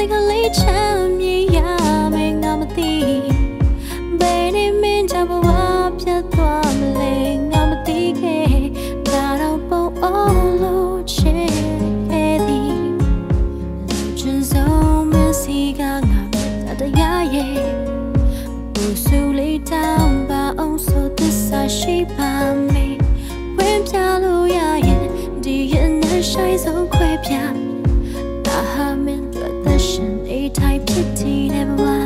စိတ်ကလေးချမ်းမြေရမယ်ငါမသိဘယ်နေမင်းချဘဝပြတ် လေးတောင်းပါအောင်ဆိုသစ္စာရှိပါမယ်ဝင်ပြလို့ရရင်ဒီရဲ့နဲ့ဆိုင်ဆုံးခွဲပြဒါဟာမင်းတို့သက်ရှင်နေထိုင်ဖြစ်တည်နေပါ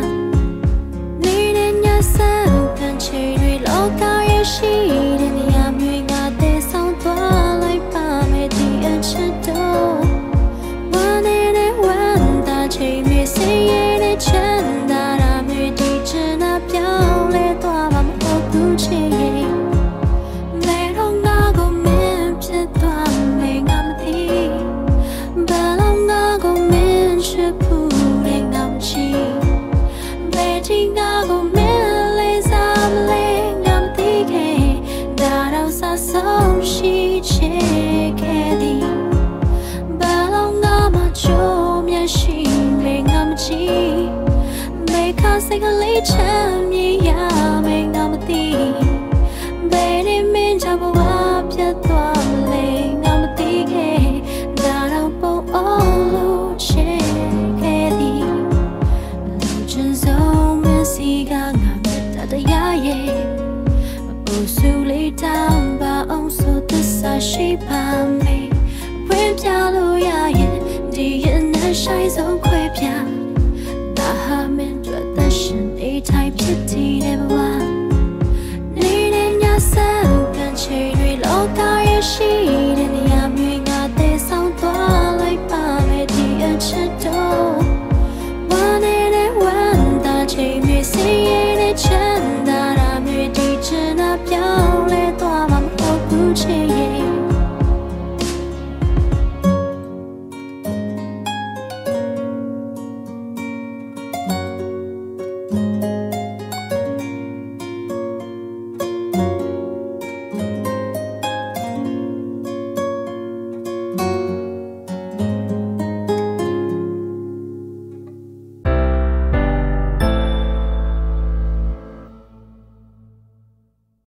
နေတဲ့ညဆန်းကန်ချီတွေလောကရဲ့ရှိတဲ့နေရာ ဟုတ်ဘူးချင်ရဲ့မဲ တော့ငါကိုမင်းဖြစ်သွားမယ်ငါမသိဘယ်လိုငါကိုမင်းချစ်ဖို့လဲငါမချီဘယ်ချိန်ငါကိုမင်းလေးစားမလဲငါမသိခဲ့ဒါတော့ဆဆုံးရှိချင်ခဲ့သည်ဘာလုံးငါမချိုးမျက်ရှိမေငါမချီမေခါစိတ်ကလေးချမ်းမြေရမေငါမသိဘယ်နေမင်းချဘဝပြတ်သွားမလဲငါမသိခဲ့ဒါတော့ပုံအောင်လို့ချစ်ခဲ့သည်လူချင်းဆုံးမစီကငါမြတ်တရားရဲ့ဘူဆူလေးတောင်းပါအောင်ဆိုသစ္စာရှိပါမယ်ဝင်ပြလို့ရရင်ဒီရဲ့နဲ့ဆိုင်ဆုံး ရဲ့ရှိတဲ့နေရာမျိုးငါတည်ဆောင်သွားလိုက်ပါမယ်ဒီအချစ်တော့